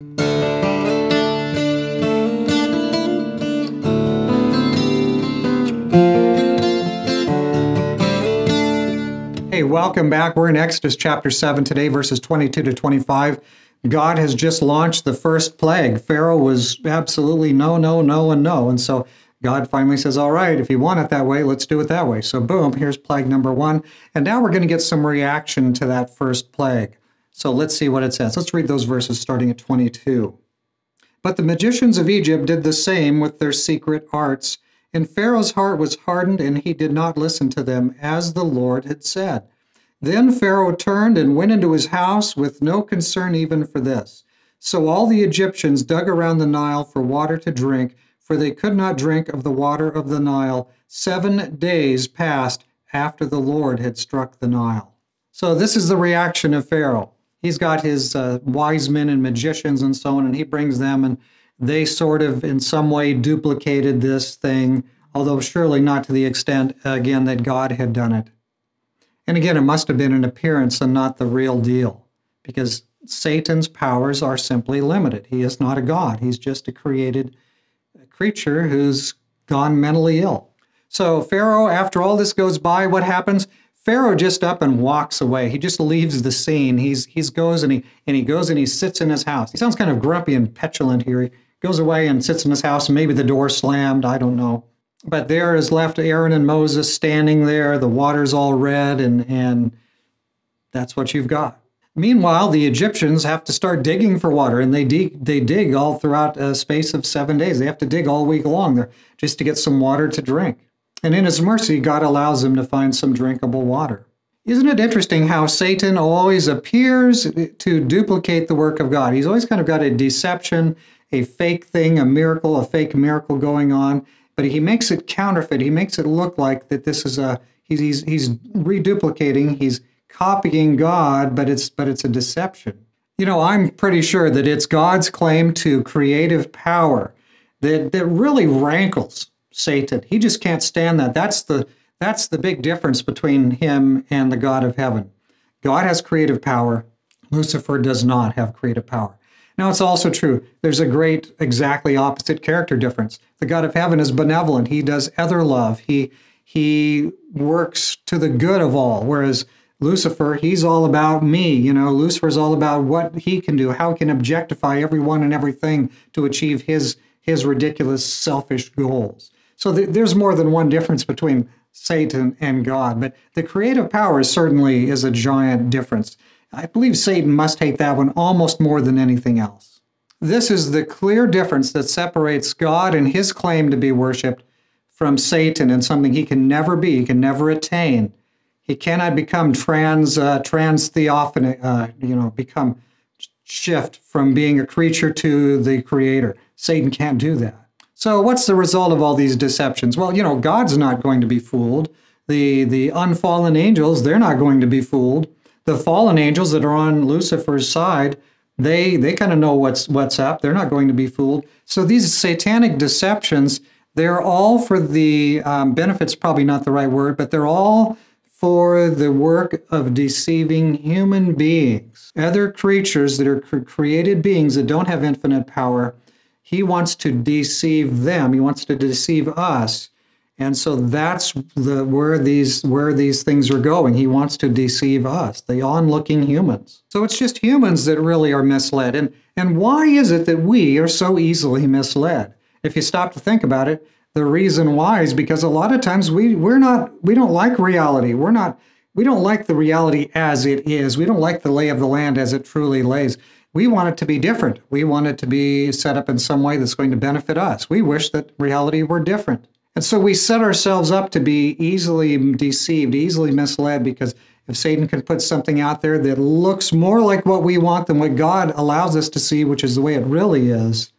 Hey, welcome back. We're in Exodus chapter 7 today, verses 22 to 25. God has just launched the first plague. Pharaoh was absolutely no, no, no, and no. And so God finally says, All right, if you want it that way, let's do it that way. So, boom, here's plague number one. And now we're going to get some reaction to that first plague. So, let's see what it says. Let's read those verses starting at 22. But the magicians of Egypt did the same with their secret arts and Pharaoh's heart was hardened, and he did not listen to them, as the Lord had said. Then Pharaoh turned and went into his house with no concern even for this. So all the Egyptians dug around the Nile for water to drink, for they could not drink of the water of the Nile. Seven days passed after the Lord had struck the Nile. So this is the reaction of Pharaoh. He's got his uh, wise men and magicians and so on, and he brings them and they sort of in some way duplicated this thing, although surely not to the extent, again, that God had done it. And again, it must have been an appearance and not the real deal, because Satan's powers are simply limited. He is not a God, he's just a created creature who's gone mentally ill. So, Pharaoh, after all this goes by, what happens? Pharaoh just up and walks away. He just leaves the scene. He's he's goes and he and he goes and he sits in his house. He sounds kind of grumpy and petulant here. He, goes away and sits in his house. Maybe the door slammed. I don't know. But there is left Aaron and Moses standing there. The water's all red, and, and that's what you've got. Meanwhile, the Egyptians have to start digging for water, and they dig, they dig all throughout a space of seven days. They have to dig all week long there just to get some water to drink. And in His mercy, God allows them to find some drinkable water. Isn't it interesting how Satan always appears to duplicate the work of God? He's always kind of got a deception a fake thing, a miracle, a fake miracle going on, but he makes it counterfeit. He makes it look like that this is a he's he's, he's reduplicating, he's copying God, but it's but it's a deception. You know, I'm pretty sure that it's God's claim to creative power that that really rankles Satan. He just can't stand that. That's the that's the big difference between him and the God of heaven. God has creative power. Lucifer does not have creative power. Now, it's also true. There's a great, exactly opposite character difference. The God of heaven is benevolent. He does other love. He he works to the good of all. Whereas Lucifer, he's all about me. You know, Lucifer's all about what he can do, how he can objectify everyone and everything to achieve his his ridiculous, selfish goals. So th- there's more than one difference between Satan and God, but the creative power certainly is a giant difference. I believe Satan must hate that one almost more than anything else. This is the clear difference that separates God and his claim to be worshiped from Satan and something he can never be, he can never attain. He cannot become trans uh, trans theophany, uh, you know, become shift from being a creature to the creator. Satan can't do that. So what's the result of all these deceptions? Well, you know, God's not going to be fooled. The the unfallen angels, they're not going to be fooled the fallen angels that are on Lucifer's side, they they kind of know what's what's up. They're not going to be fooled. So these satanic deceptions, they're all for the um, benefits. Probably not the right word, but they're all for the work of deceiving human beings, other creatures that are created beings that don't have infinite power. He wants to deceive them. He wants to deceive us and so that's the where these where these things are going. He wants to deceive us, the onlooking humans. So it's just humans that really are misled. And and why is it that we are so easily misled? If you stop to think about it, the reason why is because a lot of times we we're not we don't like reality. We're not we don't like the reality as it is. We don't like the lay of the land as it truly lays. We want it to be different. We want it to be set up in some way that's going to benefit us. We wish that reality were different. And so we set ourselves up to be easily deceived, easily misled, because if Satan can put something out there that looks more like what we want than what God allows us to see, which is the way it really is,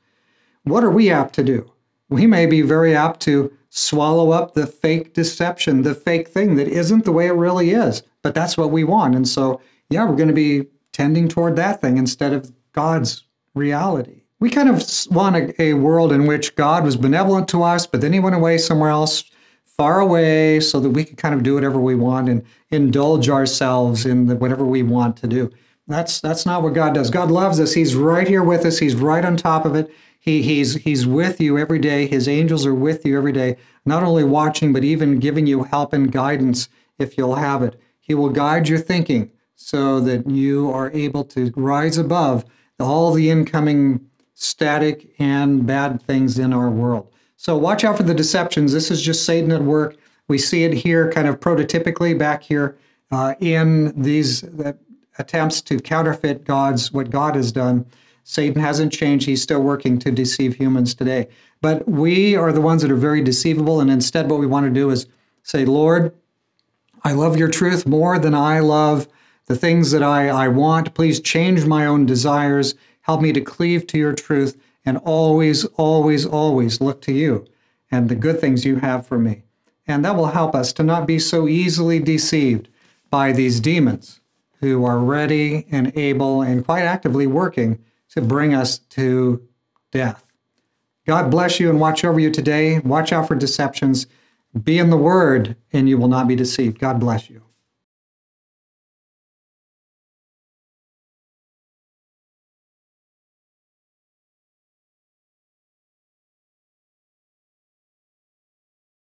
what are we apt to do? We may be very apt to swallow up the fake deception, the fake thing that isn't the way it really is. But that's what we want. And so, yeah, we're going to be tending toward that thing instead of God's reality we kind of want a, a, world in which God was benevolent to us, but then he went away somewhere else, far away, so that we could kind of do whatever we want and indulge ourselves in the, whatever we want to do. That's that's not what God does. God loves us. He's right here with us. He's right on top of it. He, he's he's with you every day. His angels are with you every day, not only watching but even giving you help and guidance if you'll have it. He will guide your thinking so that you are able to rise above all the incoming static and bad things in our world. So watch out for the deceptions. This is just Satan at work. We see it here kind of prototypically back here uh, in these uh, attempts to counterfeit God's what God has done. Satan hasn't changed. He's still working to deceive humans today. But we are the ones that are very deceivable. And instead, what we want to do is say, Lord, I love your truth more than I love the things that I, I want. Please change my own desires. Help me to cleave to your truth and always, always, always look to you and the good things you have for me. And that will help us to not be so easily deceived by these demons who are ready and able and quite actively working to bring us to death. God bless you and watch over you today. Watch out for deceptions. Be in the Word, and you will not be deceived. God bless you.